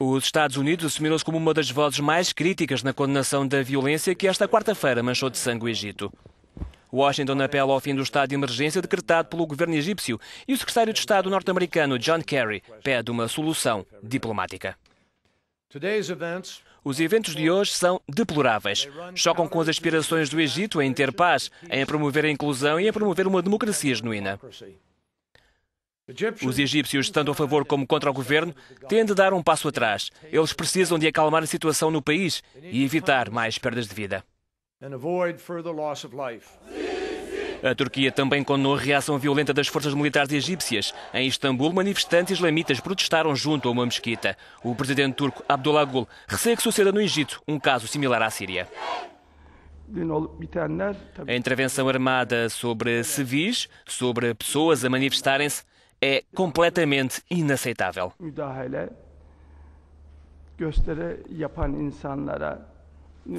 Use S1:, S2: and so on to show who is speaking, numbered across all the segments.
S1: Os Estados Unidos assumiram-se como uma das vozes mais críticas na condenação da violência que esta quarta-feira manchou de sangue o Egito. Washington apela ao fim do estado de emergência decretado pelo governo egípcio e o secretário de Estado norte-americano John Kerry pede uma solução diplomática. Os eventos de hoje são deploráveis. Chocam com as aspirações do Egito em ter paz, em promover a inclusão e em promover uma democracia genuína. Os egípcios, tanto a favor como contra o governo, têm de dar um passo atrás. Eles precisam de acalmar a situação no país e evitar mais perdas de vida. A Turquia também condenou a reação violenta das forças militares egípcias. Em Istambul, manifestantes islamitas protestaram junto a uma mesquita. O presidente turco Abdullah Gül receia que suceda no Egito um caso similar à Síria. A intervenção armada sobre civis, sobre pessoas a manifestarem-se, é completamente inaceitável.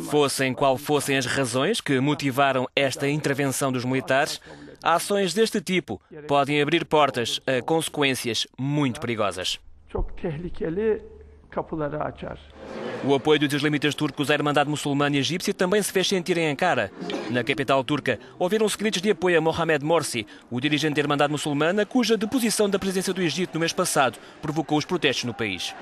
S1: Fossem qual fossem as razões que motivaram esta intervenção dos militares, ações deste tipo podem abrir portas a consequências muito perigosas. O apoio dos islamitas turcos à Irmandade Muçulmana Egípcia também se fez sentir em Ankara. Na capital turca, ouviram-se gritos de apoio a Mohamed Morsi, o dirigente da Irmandade Muçulmana, cuja deposição da presidência do Egito no mês passado provocou os protestos no país.